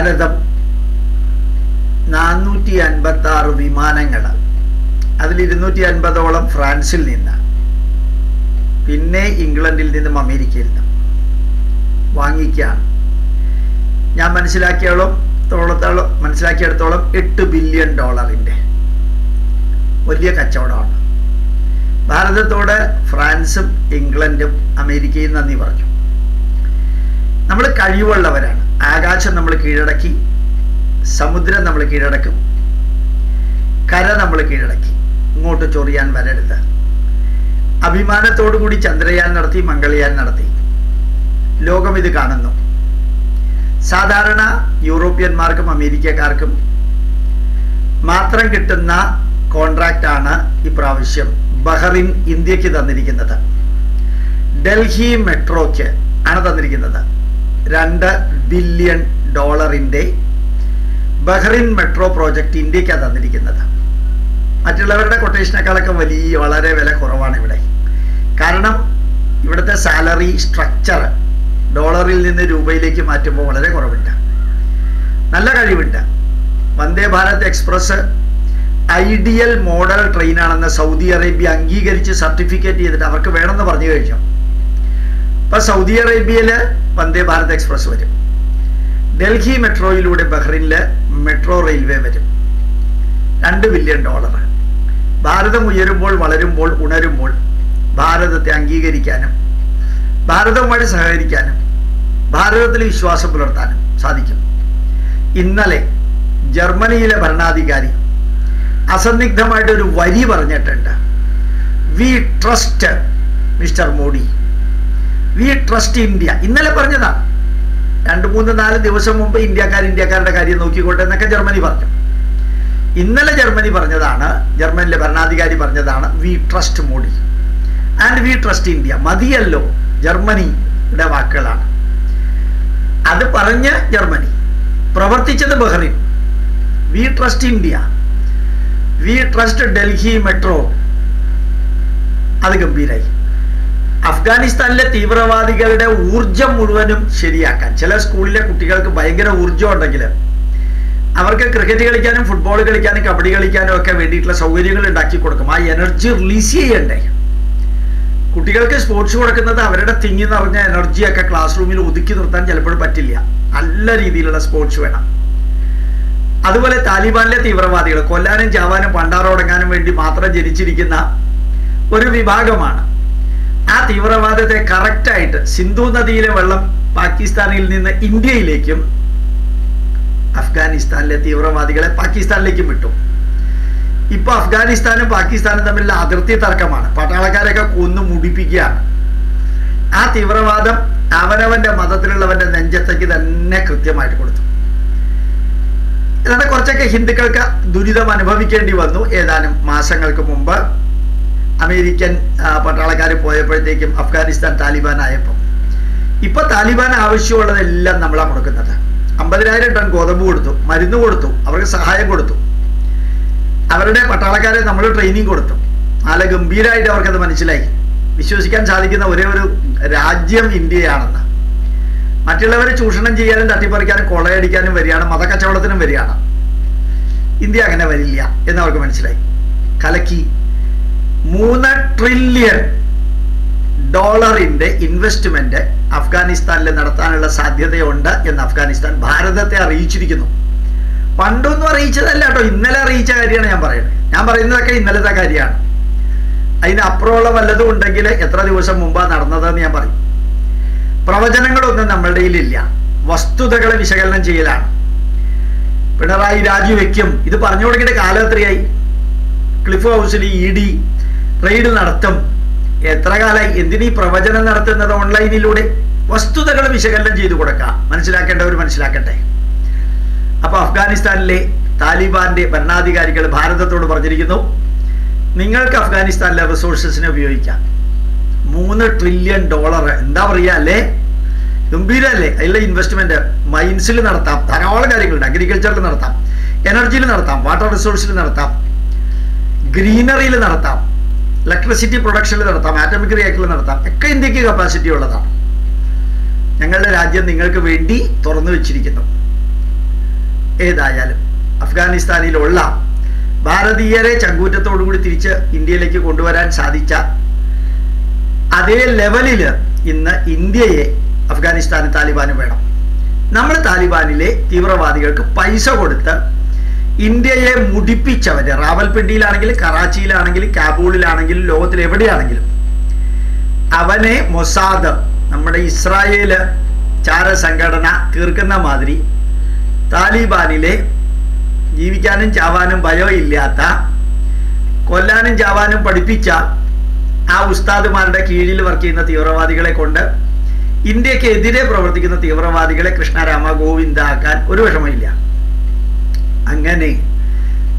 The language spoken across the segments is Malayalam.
ഭാരതം നാനൂറ്റി അൻപത്തി ആറ് വിമാനങ്ങൾ അതിൽ ഇരുന്നൂറ്റി അൻപതോളം ഫ്രാൻസിൽ നിന്ന്. പിന്നെ ഇംഗ്ലണ്ടിൽ നിന്നും അമേരിക്കയിൽ നിന്നും വാങ്ങിക്കുകയാണ്. ഞാൻ മനസ്സിലാക്കിയോളം തോളത്തോളം മനസ്സിലാക്കിയെടുത്തോളം എട്ട് ബില്യൺ ഡോളറിന്റെ വലിയ കച്ചവടമാണ്. ഭാരതത്തോട് ഫ്രാൻസും ഇംഗ്ലണ്ടും അമേരിക്കയും നന്ദി പറഞ്ഞു. നമ്മൾ കഴിവുള്ളവരാണ്. ആകാശം നമ്മൾ കീഴടക്കി സമുദ്രം നമ്മൾ കീഴടക്കും കര നമ്മൾ കീഴടക്കി. ഇങ്ങോട്ട് ചൊറിയാൻ വരരുത്. അഭിമാനത്തോടു കൂടി ചന്ദ്രയാൻ നടത്തി മംഗളയാൻ നടത്തി. ലോകം ഇത് കാണുന്നു. സാധാരണ യൂറോപ്യന്മാർക്കും അമേരിക്കക്കാർക്കും മാത്രം കിട്ടുന്ന കോൺട്രാക്റ്റ് ആണ് ഇപ്രാവശ്യം ബഹറിൻ ഇന്ത്യയ്ക്ക് തന്നിരിക്കുന്നത്. ഡൽഹി മെട്രോയ്ക്ക് ആണ് തന്നിരിക്കുന്നത്. രണ്ട് ബില്യൺ ഡോളറിന്റെ ബഹ്റിൻ മെട്രോ പ്രോജക്റ്റ് ഇന്ത്യക്കാണ് തന്നിരിക്കുന്നത്. മറ്റുള്ളവരുടെ കൊട്ടേഷനേക്കാളൊക്കെ വലിയ വളരെ വില കുറവാണ് ഇവിടെ. കാരണം ഇവിടുത്തെ സാലറി സ്ട്രക്ചർ ഡോളറിൽ നിന്ന് രൂപയിലേക്ക് മാറ്റുമ്പോൾ വളരെ കുറവുണ്ട്. നല്ല കഴിവുണ്ട്. Vande Bharat express ideal model ട്രെയിനാണെന്ന് Saudi Arabia അംഗീകരിച്ച് സർട്ടിഫിക്കറ്റ് ചെയ്തിട്ട് അവർക്ക് വേണമെന്ന് പറഞ്ഞു കഴിഞ്ഞു. അപ്പം സൗദി അറേബ്യയിൽ വന്ദേ ഭാരത് എക്സ്പ്രസ് വരും. ഡൽഹി മെട്രോയിലൂടെ ബഹ്റിനിൽ മെട്രോ റെയിൽവേ വരും. രണ്ട് ബില്യൺ ഡോളർ ഭാരതം ഉയരുമ്പോൾ വളരുമ്പോൾ ഉണരുമ്പോൾ ഭാരതത്തെ അംഗീകരിക്കാനും ഭാരതവുമായി സഹകരിക്കാനും ഭാരതത്തിൽ വിശ്വാസം പുലർത്താനും സാധിക്കും. ഇന്നലെ ജർമ്മനിയിലെ ഭരണാധികാരി അസന്നിഗ്ധമായിട്ട് ഒരു വരി പറഞ്ഞിട്ടുണ്ട്. We trust Mister Modi we trust India ഇന്നലെ പറഞ്ഞതാണ് മൂന്ന് നാല് ദിവസം മുമ്പ് ഇന്ത്യക്കാർ ഇന്ത്യക്കാരുടെ കാര്യം നോക്കിക്കോട്ടെ എന്നൊക്കെ ജർമ്മനി പറഞ്ഞു. ഇന്നലെ ജർമ്മനി പറഞ്ഞതാണ് ജർമ്മനിലെ ഭരണാധികാരി പറഞ്ഞതാണ് we trust Modi and we trust India മതിയല്ലോ ജർമ്മനിയുടെ വാക്കുകളാണ്. അത് പറഞ്ഞ് ജർമ്മനി പ്രവർത്തിച്ചത് Bahrain. We trust India we trust Delhi metro. അത് ഗംഭീരായി. അഫ്ഗാനിസ്ഥാനിലെ തീവ്രവാദികളുടെ ഊർജം മുഴുവനും ശരിയാക്കാൻ. ചില സ്കൂളിലെ കുട്ടികൾക്ക് ഭയങ്കര ഊർജം ഉണ്ടെങ്കിൽ അവർക്ക് ക്രിക്കറ്റ് കളിക്കാനും ഫുട്ബോൾ കളിക്കാനും കബഡി കളിക്കാനും ഒക്കെ വേണ്ടിയിട്ടുള്ള സൗകര്യങ്ങൾ ഉണ്ടാക്കി കൊടുക്കും. ആ എനർജി റിലീസ് ചെയ്യണ്ടേ? കുട്ടികൾക്ക് സ്പോർട്സ് കൊടുക്കുന്നത് അവരുടെ തിങ്ങി നിറഞ്ഞ എനർജിയൊക്കെ ക്ലാസ് റൂമിൽ ഒതുക്കി നിർത്താൻ ചിലപ്പോൾ പറ്റില്ല. നല്ല രീതിയിലുള്ള സ്പോർട്സ് വേണം. അതുപോലെ താലിബാനിലെ തീവ്രവാദികൾ കൊല്ലാനും ചാവാനും പണ്ടാറോടങ്ങാനും വേണ്ടി മാത്രം ജനിച്ചിരിക്കുന്ന ഒരു വിഭാഗമാണ് ആ തീവ്രവാദത്തെ കറക്റ്റായിട്ട് സിന്ധു നദിയിലെ വെള്ളം പാകിസ്ഥാനിൽ നിന്ന് ഇന്ത്യയിലേക്കും അഫ്ഗാനിസ്ഥാനിലെ തീവ്രവാദികളെ പാകിസ്ഥാനിലേക്കും വിട്ടു. ഇപ്പൊ അഫ്ഗാനിസ്ഥാനും പാകിസ്ഥാനും തമ്മിലുള്ള അതിർത്തി തർക്കമാണ്. പട്ടാളക്കാരെയൊക്കെ കൊന്നു മുടിപ്പിക്കുകയാണ്. ആ തീവ്രവാദം അവനവന്റെ മതത്തിലുള്ളവന്റെ നെഞ്ചത്തേക്ക് തന്നെ കൃത്യമായിട്ട് കൊടുത്തു. ഇതാണ് കുറച്ചൊക്കെ ഹിന്ദുക്കൾക്ക് ദുരിതം അനുഭവിക്കേണ്ടി വന്നു. ഏതാനും മാസങ്ങൾക്ക് മുമ്പ് അമേരിക്കൻ പട്ടാളക്കാർ പോയപ്പോഴത്തേക്കും അഫ്ഗാനിസ്ഥാൻ താലിബാൻ ആയപ്പോൾ ഇപ്പൊ താലിബാൻ ആവശ്യമുള്ളതെല്ലാം നമ്മളാണ് കൊടുക്കുന്നത് അമ്പതിനായിരം ടൺ ഗോതമ്പ് കൊടുത്തു മരുന്ന് കൊടുത്തു അവർക്ക് സഹായം കൊടുത്തു. അവരുടെ പട്ടാളക്കാരെ നമ്മൾ ട്രെയിനിങ് കൊടുത്തു. നല്ല ഗംഭീരമായിട്ട് അവർക്കത് മനസ്സിലായി. വിശ്വസിക്കാൻ സാധിക്കുന്ന ഒരേ ഒരു രാജ്യം ഇന്ത്യയാണെന്ന്. മറ്റുള്ളവരെ ചൂഷണം ചെയ്യാനും തട്ടിപ്പറിക്കാനും കൊളയടിക്കാനും വരികയാണ് മതക്കച്ചവടത്തിനും വരികയാണ്. ഇന്ത്യ അങ്ങനെ വരില്ല എന്ന് അവർക്ക് മനസ്സിലായി. കലക്കി മൂന്ന് ട്രില്യൺ ഡോളറിന്റെ ഇൻവെസ്റ്റ്മെന്റ് അഫ്ഗാനിസ്ഥാനിൽ നടത്താനുള്ള സാധ്യതയുണ്ട് എന്ന് അഫ്ഗാനിസ്ഥാൻ ഭാരതത്തെ അറിയിച്ചിരിക്കുന്നു. പണ്ടൊന്നും അറിയിച്ചതല്ല കേട്ടോ. ഇന്നലെ അറിയിച്ച കാര്യമാണ് ഞാൻ പറയുന്നത്. ഞാൻ പറയുന്നതൊക്കെ ഇന്നലത്തെ കാര്യമാണ്. അതിന് അപ്പുറമുള്ള വല്ലതും ഉണ്ടെങ്കിൽ എത്ര ദിവസം മുമ്പാ നടന്നതെന്ന് ഞാൻ പറയും. പ്രവചനങ്ങളൊന്നും നമ്മളുടെ ഇല്ല വസ്തുതകളെ വിശകലനം ചെയ്യലാണ്. പിണറായി രാജിവെക്കും. ഇത് പറഞ്ഞു തുടങ്ങിയിട്ട് കാലം എത്രയായി? ക്ലിഫ് ഹൗസിൽ ഇ ഡി റെയ്ഡ് നടത്തും. എത്ര കാലമായി എന്തിനീ പ്രവചനം നടത്തുന്നത് ഓൺലൈനിലൂടെ വസ്തുതകൾ വിശകലനം ചെയ്തു കൊടുക്കാം മനസ്സിലാക്കേണ്ടവർ മനസ്സിലാക്കട്ടെ. അപ്പൊ അഫ്ഗാനിസ്ഥാനിലെ താലിബാന്റെ ഭരണാധികാരികൾ ഭാരതത്തോട് പറഞ്ഞിരിക്കുന്നു നിങ്ങൾക്ക് അഫ്ഗാനിസ്ഥാനിലെ റിസോഴ്സസിനെ ഉപയോഗിക്കാം. മൂന്ന് ട്രില്യൺ ഡോളർ എന്താ പറയുക അല്ലേ? ഗംഭീരല്ലേ? അതിലെ ഇൻവെസ്റ്റ്മെന്റ് മൈൻസിൽ നടത്താം ധാരാളം കാര്യങ്ങളുണ്ട്. അഗ്രികൾച്ചറിൽ നടത്താം എനർജിയിൽ നടത്താം വാട്ടർ റിസോഴ്സിൽ നടത്താം ഗ്രീനറിയിൽ നടത്താം. ഇലക്ട്രിസിറ്റി പ്രൊഡക്ഷനിൽ നടത്താം ആറ്റമിക് റിയാക്ടറിൽ നടത്താം ഒക്കെ ഇന്ത്യയ്ക്ക് കപ്പാസിറ്റി ഉള്ളതാണ്. ഞങ്ങളുടെ രാജ്യം നിങ്ങൾക്ക് വേണ്ടി തുറന്നു വെച്ചിരിക്കുന്നു. ഏതായാലും അഫ്ഗാനിസ്ഥാനിലുള്ള ഭാരതീയരെ ചങ്കൂറ്റത്തോടുകൂടി തിരിച്ച് ഇന്ത്യയിലേക്ക് കൊണ്ടുവരാൻ സാധിച്ച അതേ ലെവലിൽ ഇന്ന് ഇന്ത്യയെ അഫ്ഗാനിസ്ഥാന് താലിബാന് വേണം. നമ്മൾ താലിബാനിലെ തീവ്രവാദികൾക്ക് പൈസ കൊടുത്ത് ഇന്ത്യയെ മുടിപ്പിച്ചവര് റാവൽപിണ്ടിയിലാണെങ്കിലും കറാച്ചിയിലാണെങ്കിലും കാബൂളിലാണെങ്കിലും ലോകത്തിൽ എവിടെയാണെങ്കിലും അവനെ മൊസാദ് നമ്മുടെ ഇസ്രായേൽ ചാരസംഘടന തീർക്കുന്ന മാതിരി താലിബാനിലെ ജീവിക്കാനും ചാവാനും ഭയമില്ലാത്ത കൊല്ലാനും ചാവാനും പഠിപ്പിച്ച ആ ഉസ്താദുമാരുടെ കീഴിൽ വർക്ക് ചെയ്യുന്ന തീവ്രവാദികളെ കൊണ്ട് ഇന്ത്യക്കെതിരെ പ്രവർത്തിക്കുന്ന തീവ്രവാദികളെ കൃഷ്ണരാമ ഗോവിന്ദാക്കാൻ ഒരു വിഷമമില്ല അങ്ങനെ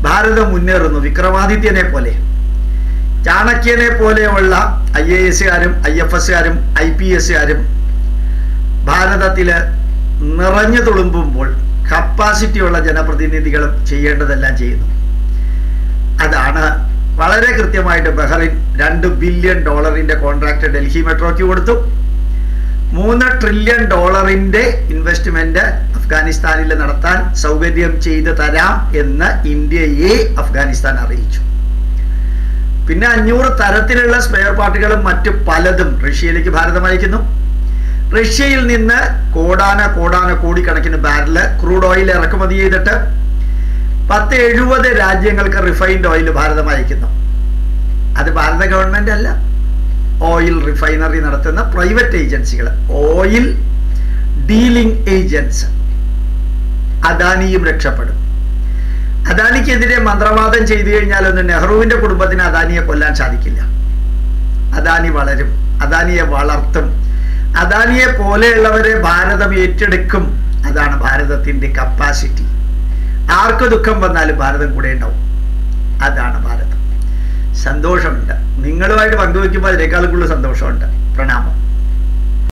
ഭാരതം മുന്നേറുന്നു. വിക്രമാദിത്യനെ പോലെ. ചാണക്യനെ പോലെയുള്ള ഐ എ എസുകാരും ഐ എഫ് എസുകാരും ഐ പി എസുകാരും ഭാരതത്തിൽ നിറഞ്ഞു തുളുമ്പുമ്പോൾ കപ്പാസിറ്റിയുള്ള ജനപ്രതിനിധികളും ചെയ്യേണ്ടതെല്ലാം ചെയ്യുന്നു. അതാണ് വളരെ കൃത്യമായിട്ട് ബഹ്റിൻ രണ്ട് ബില്യൺ ഡോളറിന്റെ കോൺട്രാക്ട് ഡൽഹി മെട്രോയ്ക്ക് കൊടുത്തു. മൂന്ന് ട്രില്യൺ ഡോളറിന്റെ ഇൻവെസ്റ്റ്മെന്റ് അഫ്ഗാനിസ്ഥാനിൽ നടത്താൻ സൗകര്യം ചെയ്തു തരാം എന്ന് ഇന്ത്യയെ അഫ്ഗാനിസ്ഥാൻ അറിയിച്ചു. പിന്നെ അഞ്ഞൂറ് തരത്തിലുള്ള സ്പെയർ പാർട്ടുകളും മറ്റു പലതും റഷ്യയിലേക്ക് ഭാരതം അയക്കുന്നു. റഷ്യയിൽ നിന്ന് കോടാന കോടാന കോടിക്കണക്കിന് ബാരൽ ക്രൂഡ് ഓയിൽ ഇറക്കുമതി ചെയ്തിട്ട് പത്ത് എഴുപത് രാജ്യങ്ങൾക്ക് റിഫൈൻഡ് ഓയിൽ ഭാരതം അയക്കുന്നു. അത് ഭാരത ഗവൺമെന്റ് അല്ല ഓയിൽ റിഫൈനറി നടത്തുന്ന പ്രൈവറ്റ് ഏജൻസികൾ ഓയിൽ ഡീലിംഗ് ഏജൻസ് അദാനിയും രക്ഷപ്പെടും. അദാനിക്കെതിരെ മന്ത്രവാദം ചെയ്തു കഴിഞ്ഞാൽ ഒന്ന് നെഹ്റുവിന്റെ കുടുംബത്തിന് അദാനിയെ കൊല്ലാൻ സാധിക്കില്ല. അദാനി വളരും. അദാനിയെ വളർത്തും. അദാനിയെ പോലെയുള്ളവരെ ഭാരതം ഏറ്റെടുക്കും. അതാണ് ഭാരതത്തിന്റെ കപ്പാസിറ്റി ആർക്ക് ദുഃഖം വന്നാലും ഭാരതം കൂടെ ഉണ്ടാവും. അതാണ് ഭാരതം. സന്തോഷമുണ്ട്. നിങ്ങളുമായിട്ട് പങ്കുവെക്കുമ്പോൾ അതിനേക്കാളും കൂടുതൽ സന്തോഷമുണ്ട്. പ്രണാമം.